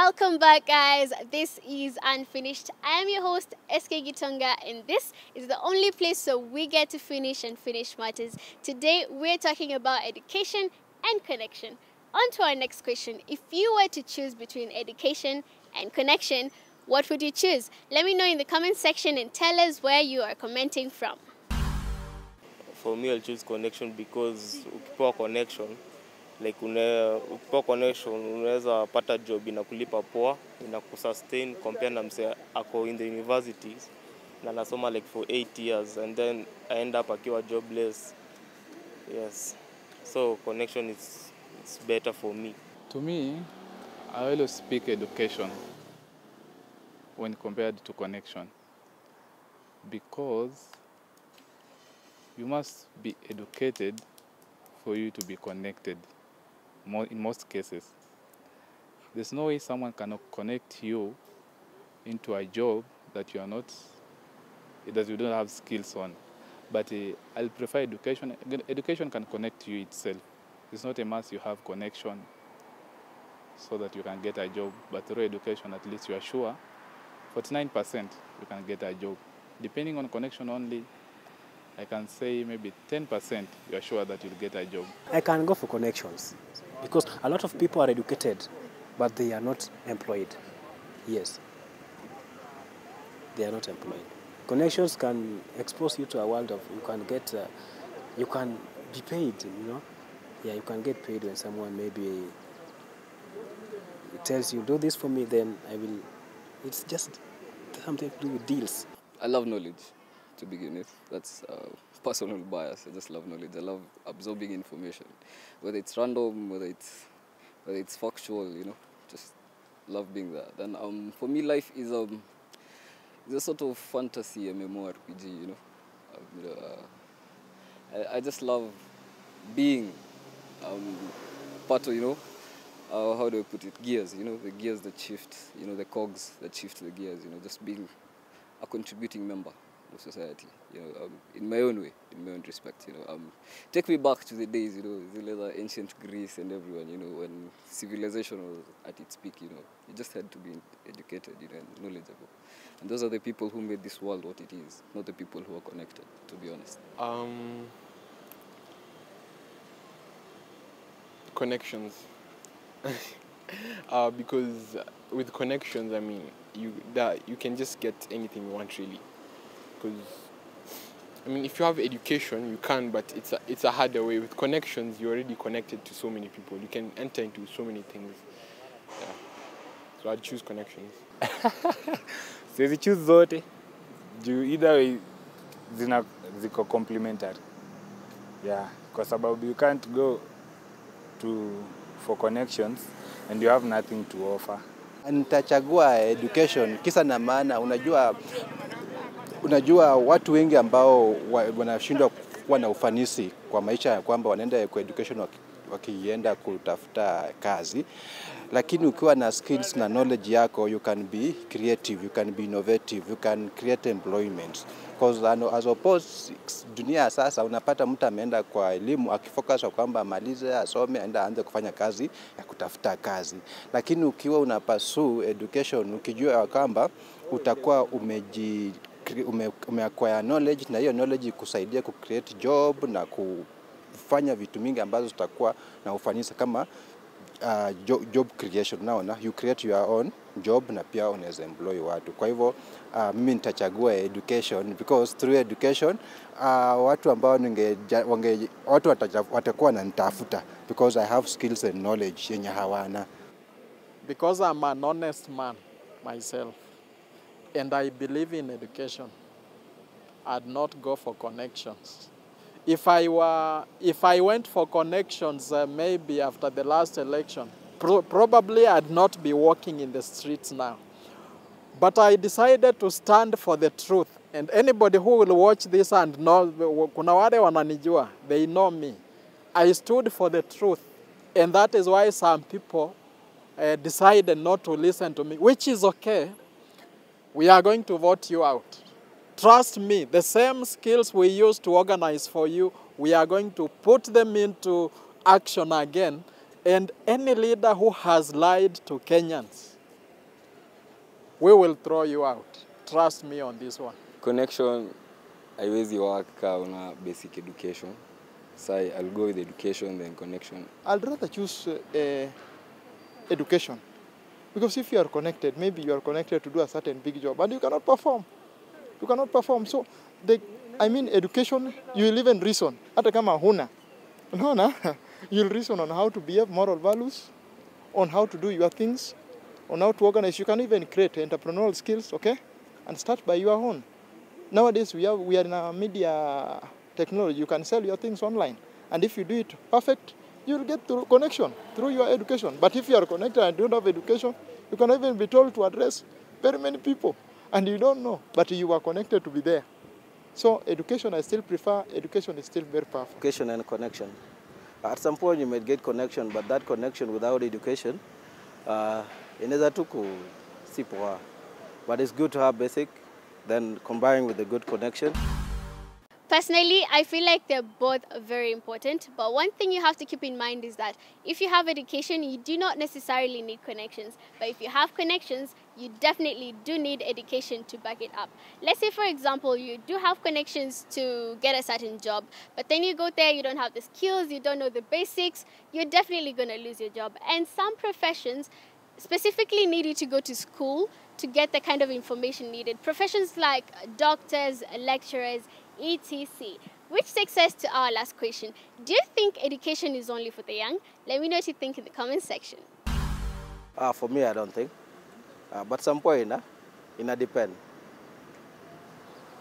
Welcome back, guys. This is Unfinished. I am your host, SK Gitonga, and this is the only place so we get to finish and finish matters. Today, we're talking about education and connection. On to our next question. If you were to choose between education and connection, what would you choose? Let me know in the comment section and tell us where you are commenting from. For me, I'll choose connection because ukipewa connection like une, ukipewa connection unaweza pata job inakulipa poa, inakusustain compare na mse ako in the universities na anasoma like for 8 years and then I end up akiwa jobless. Yes. So connection is it's better for me. To me, I always speak education when compared to connection because you must be educated for you to be connected in most cases. There's no way someone cannot connect you into a job that you are not, that you don't have skills on. But uh, I'll prefer education. Education can connect you itself. It's not a must you have connection so that you can get a job. But through education, at least you are sure 49% you can get a job. Depending on connection only, I can say maybe 10% you are sure that you'll get a job. I can go for connections because a lot of people are educated, but they are not employed. Yes, they are not employed. Connections can expose you to a world of you can get, uh, you can be paid. You know, yeah, you can get paid when someone maybe tells you do this for me, then I will. It's just something to do with deals. I love knowledge to begin with. That's uh, personal bias. I just love knowledge. I love absorbing information, whether it's random, whether it's whether it's factual. You know, just love being there. Then um, for me, life is um, is a sort of fantasy MMORPG. You know, um, uh, I, I just love being um, part of you know. Uh, how do I put it? Gears, you know, the gears that shift, you know, the cogs that shift the gears, you know, just being a contributing member of society, you know, um, in my own way, in my own respect, you know. Um, take me back to the days, you know, the ancient Greece and everyone, you know, when civilization was at its peak, you know, you just had to be educated, you know, and knowledgeable. And those are the people who made this world what it is, not the people who are connected, to be honest. Um, connections. uh, because with connections, I mean, you that you can just get anything you want really. Because I mean, if you have education, you can, but it's a, it's a harder way. With connections, you're already connected to so many people. You can enter into so many things. Yeah. So I'd choose connections. siwezi choose zote juu either way zina ziko complementary yeah kwa sababu you can't go to for connections and you have nothing to offer Nitachagua education kisa na maana, unajua unajua watu wengi ambao wanashindwa kuwa na ufanisi kwa maisha ya kwamba wanaenda kwa education waki- wakienda kutafuta kazi, lakini ukiwa na skills na knowledge yako you can be creative, you can be innovative, you can create employment. Because as opposed dunia sasa unapata mtu ameenda kwa elimu akifocus kwa kwamba amalize asome aenda aanze kufanya kazi ya kutafuta kazi, lakini ukiwa una pursue education ukijua kwamba utakuwa umeji ume, acquire knowledge na hiyo knowledge kusaidia ku create job na kufanya vitu mingi ambazo zitakuwa na ufanisi kama uh, job, job creation. Unaona, you create your own job na pia unaweza employ watu. Kwa hivyo uh, mimi nitachagua education because through education uh, watu ambao ninge, wange, watu watakuwa wananitafuta because I have skills and knowledge yenye hawana. because I'm an honest man myself and I believe in education, I'd not go for connections. If I were, if I went for connections, uh, maybe after the last election, pro- probably I'd not be walking in the streets now. But I decided to stand for the truth. And anybody who will watch this and know, kuna wale wananijua, they know me. I stood for the truth. And that is why some people uh, decided not to listen to me, which is okay. We are going to vote you out. Trust me, the same skills we used to organize for you, we are going to put them into action again. And any leader who has lied to Kenyans, we will throw you out. Trust me on this one. Connection I haiwezi work ka una basic education. So I'll go with education then connection. I'd rather choose uh, education. Because if you are connected, maybe you are connected to do a certain big job and you cannot perform. You cannot perform. So, the, I mean, education, you will even reason. Hata kama huna. Unaona? You'll reason on how to behave, moral values, on how to do your things, on how to organize. You can even create entrepreneurial skills, okay? And start by your own. Nowadays, we, have, we are in a media technology. You can sell your things online. And if you do it perfect, you'll get through connection through your education. But if you are connected and don't have education, you can even be told to address very many people. And you don't know, but you are connected to be there. So education, I still prefer, education is still very powerful. education and connection. At some point you might get connection, but that connection without education uh, inaweza. But it's good to have basic, then combine with a good connection. Personally, I feel like they're both very important. But one thing you have to keep in mind is that if you have education, you do not necessarily need connections. But if you have connections, you definitely do need education to back it up. Let's say, for example, you do have connections to get a certain job, but then you go there, you don't have the skills, you don't know the basics, you're definitely going to lose your job. And some professions specifically need you to go to school to get the kind of information needed. Professions like doctors, lecturers, etc. Which takes us to our last question. Do you think education is only for the young? Let me know what you think in the comment section. Uh, for me, I don't think. Uh, but some point, uh, it depend.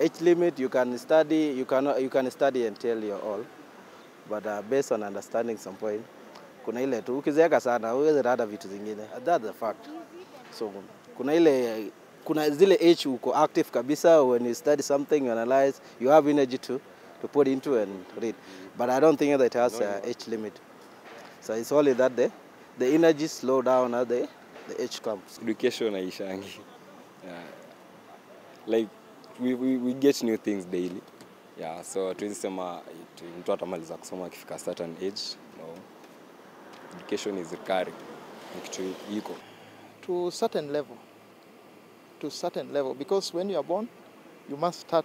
Age limit, you can study, you can, you can study until you're old. But uh, based on understanding some point, kuna ile tu ukizeeka sana uweze rada vitu zingine. That's the fact. So kuna ile kuna zile age uko active kabisa when you study something you analyze you have energy to to put into and read. But I don't think that it has a age limit. So it's only that the the energy slow down as the the age comes. Education aishangi Yeah. Like we, we, we get new things daily. Yeah, so tuwezi sema mtu atamaliza kusoma akifika certain age. No. Education is recurring. Ni kitu iko. To certain level. To a certain level. Because when you are born, you must start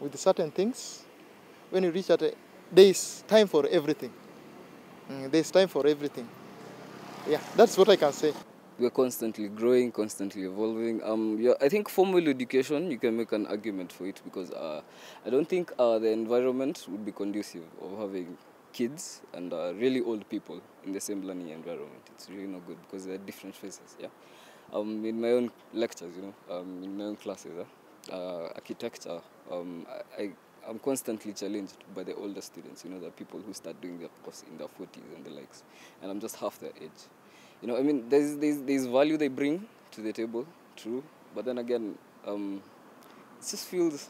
with certain things. When you reach at a, there is time for everything. Mm, there is time for everything. Yeah, that's what I can say. We're constantly growing, constantly evolving. Um, yeah, I think formal education, you can make an argument for it because uh, I don't think uh, the environment would be conducive of having kids and uh, really old people in the same learning environment. It's really not good because they're different phases. Yeah. Um, in my own lectures, you know, um, in my own classes, uh, uh, architecture, um, I, I'm constantly challenged by the older students, you know, the people who start doing their course in their 40s and the likes, and I'm just half their age. You know, I mean, there's, there's, there's value they bring to the table, true, but then again, um, it just feels,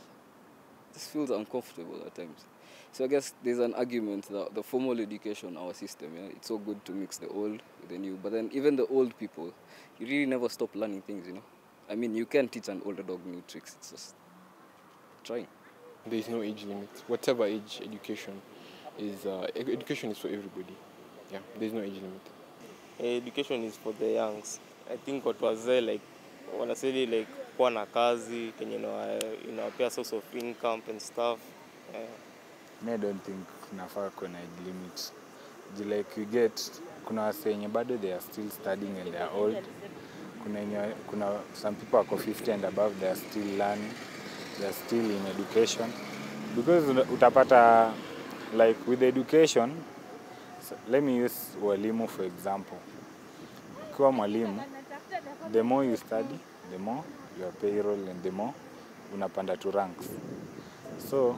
just feels uncomfortable at times. So I guess there's an argument that the formal education, our system, yeah, it's so good to mix the old with the new. But then even the old people, you really never stop learning things, you know. I mean, you can teach an older dog new tricks. It's just trying. There is no age limit. Whatever age education is, uh, education is for everybody. Yeah, there is no age limit. education is for the youngs. I think what was wazee like wanasema like kuwa na kazi kenye inawa- inawapea source of income and stuff. Yeah. Don't think nafaa kuna age limit. Like you get kuna wase wenye bado they are still studying and they are old. Kuna enye kuna some people ako50 and above they are still learning. They are still in education. Because utapata like with education so let me use walimu for example. Ukiwa mwalimu the more you study the more your payroll and the more unapanda to ranks. So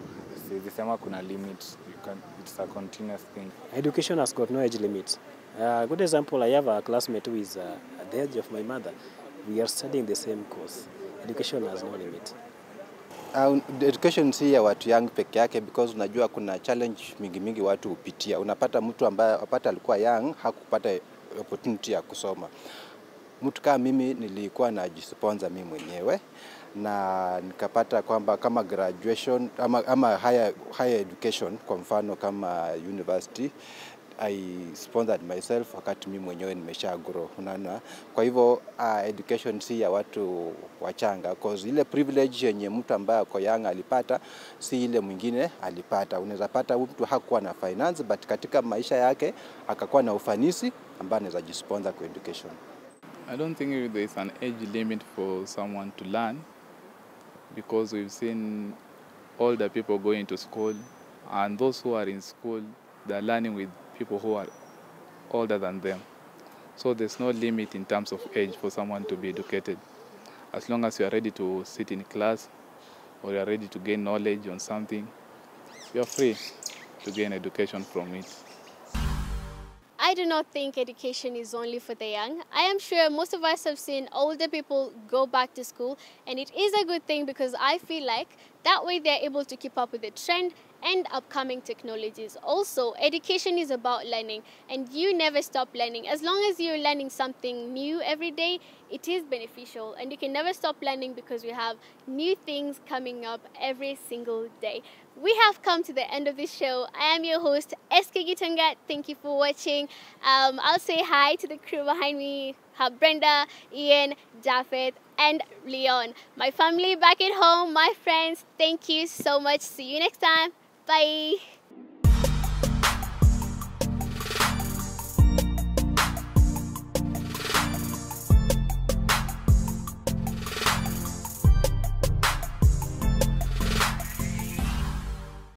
siwezi sema kuna limit. You can, it's a continuous thing. Education has got no age limit. A good example, I have a classmate who is uh, at the age of my mother. We are studying the same course. Education has no limit. Uh, education si ya watu young peke yake because unajua kuna challenge mingi mingi watu hupitia. Unapata mtu ambaye apata alikuwa young hakupata opportunity ya kusoma. Mtu kama mimi nilikuwa najisponza mimi mwenyewe na nikapata kwamba kama graduation ama, ama higher, higher education kwa mfano kama university I sponsored myself wakati mimi mwenyewe nimesha grow, unaona. Kwa hivyo uh, education si ya watu wachanga, cause ile privilege yenye mtu ambaye ako young alipata si ile mwingine alipata. Unaweza pata mtu hakuwa na finance but katika maisha yake akakuwa na ufanisi ambaye anaweza jisponsor kwa education. I don't think there is an age limit for someone to learn because we've seen older people going to school and those who are in school they're learning with people who are older than them. So there's no limit in terms of age for someone to be educated. As long as you are ready to sit in class or you are ready to gain knowledge on something, you're free to gain education from it. I do not think education is only for the young. I am sure most of us have seen older people go back to school, and it is a good thing because I feel like that way they're able to keep up with the trend and upcoming technologies. Also, education is about learning, and you never stop learning. As long as you're learning something new every day, it is beneficial, and you can never stop learning because we have new things coming up every single day. We have come to the end of this show. I am your host, SK Gitonga. Thank you for watching. Um, I'll say hi to the crew behind me. Brenda, Ian, Japheth, and Leon. My family back at home, my friends, thank you so much. See you next time. Bye.